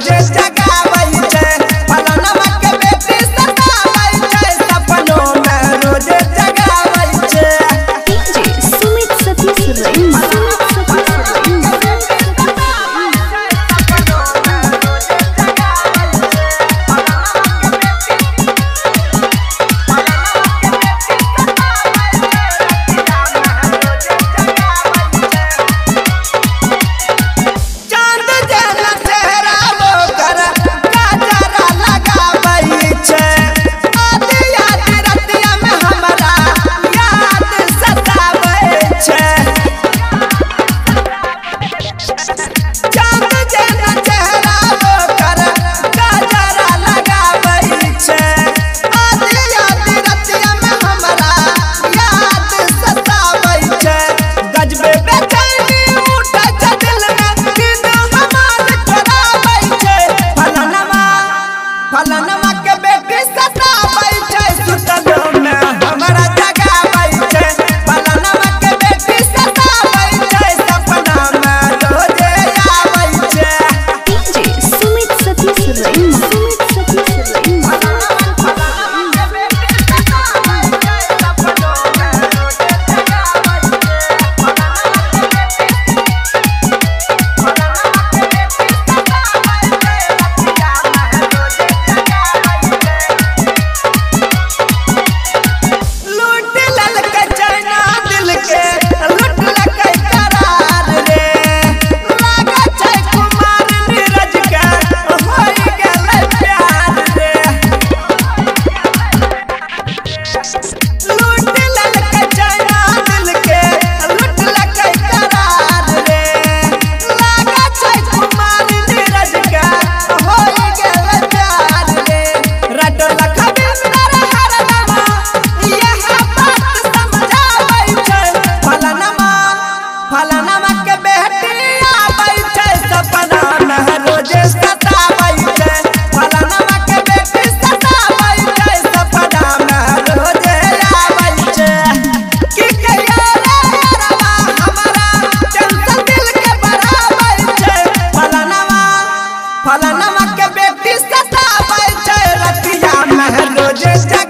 just a. just a